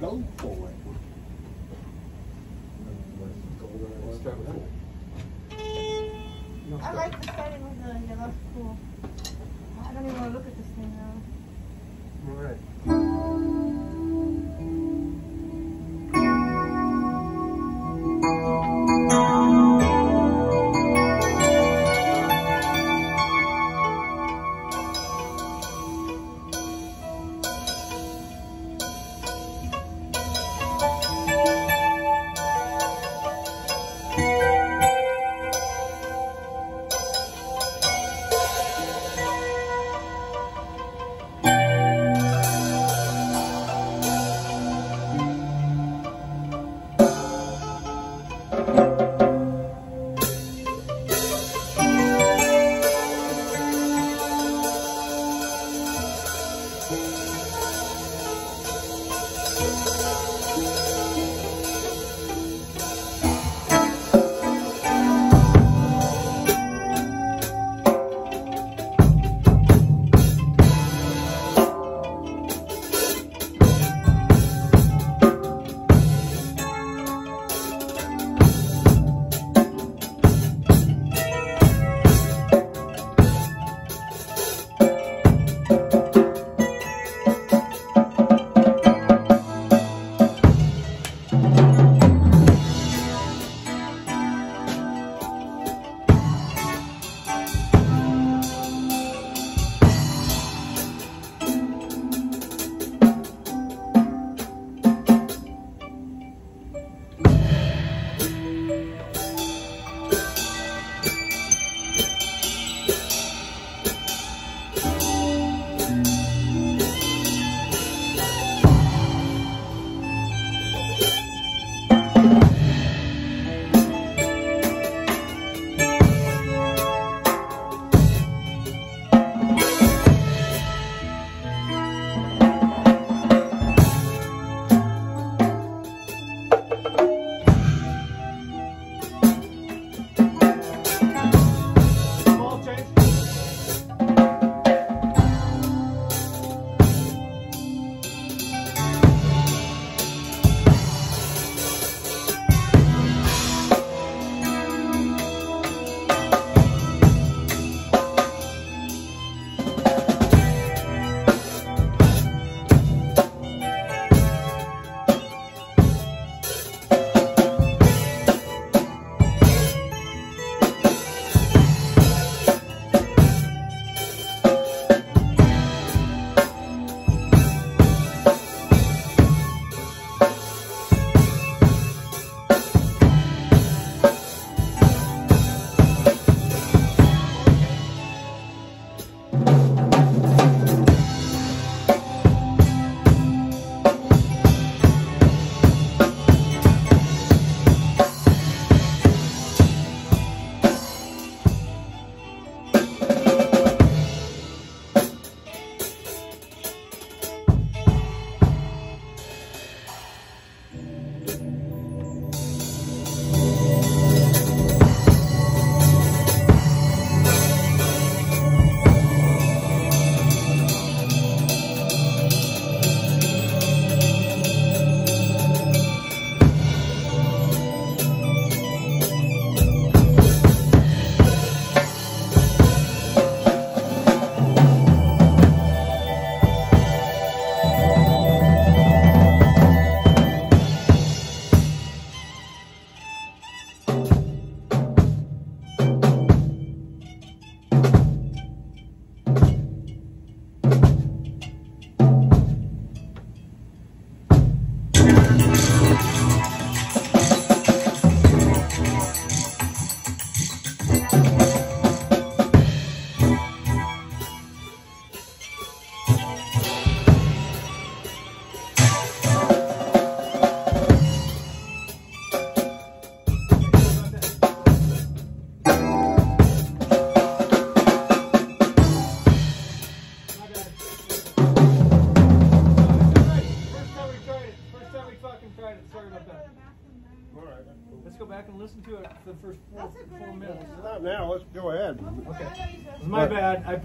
go for it. Let's start with four. I like the setting with the yellow. Let's go back and listen to it for the first four, That's a good four minutes. Not now, let's go ahead. Okay. It was my bad. I